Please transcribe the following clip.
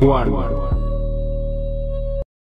one.